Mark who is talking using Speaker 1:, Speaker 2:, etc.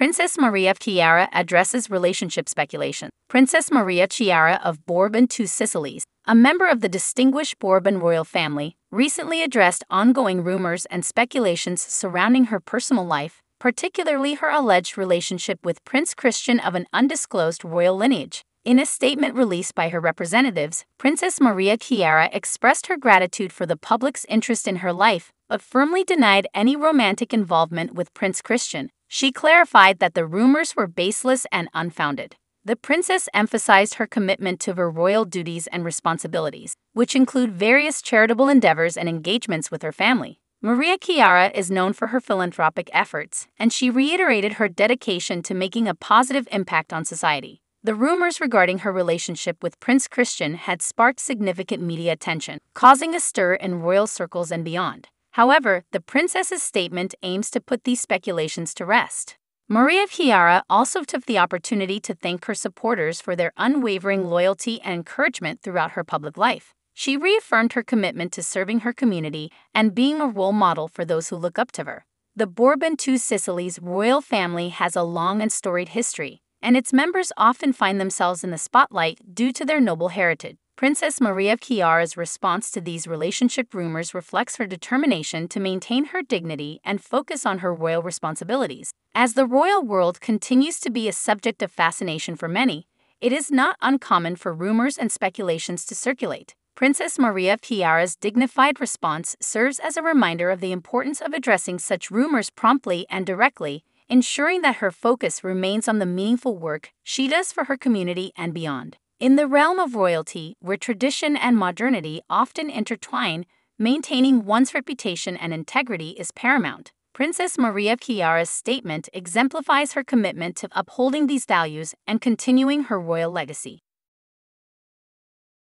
Speaker 1: Princess Maria Chiara addresses relationship speculation. Princess Maria Chiara of Bourbon Two Sicilies, a member of the distinguished Bourbon royal family, recently addressed ongoing rumors and speculations surrounding her personal life, particularly her alleged relationship with Prince Christian of an undisclosed royal lineage. In a statement released by her representatives, Princess Maria Chiara expressed her gratitude for the public's interest in her life, but firmly denied any romantic involvement with Prince Christian. She clarified that the rumors were baseless and unfounded. The princess emphasized her commitment to her royal duties and responsibilities, which include various charitable endeavors and engagements with her family. Maria Chiara is known for her philanthropic efforts, and she reiterated her dedication to making a positive impact on society. The rumors regarding her relationship with Prince Christian had sparked significant media attention, causing a stir in royal circles and beyond. However, the princess's statement aims to put these speculations to rest. Maria Chiara also took the opportunity to thank her supporters for their unwavering loyalty and encouragement throughout her public life. She reaffirmed her commitment to serving her community and being a role model for those who look up to her. The Bourbon Two Sicilies royal family has a long and storied history, and its members often find themselves in the spotlight due to their noble heritage. Princess Maria of Chiara's response to these relationship rumors reflects her determination to maintain her dignity and focus on her royal responsibilities. As the royal world continues to be a subject of fascination for many, it is not uncommon for rumors and speculations to circulate. Princess Maria of Chiara's dignified response serves as a reminder of the importance of addressing such rumors promptly and directly, ensuring that her focus remains on the meaningful work she does for her community and beyond. In the realm of royalty, where tradition and modernity often intertwine, maintaining one's reputation and integrity is paramount. Princess Maria Chiara's statement exemplifies her commitment to upholding these values and continuing her royal legacy.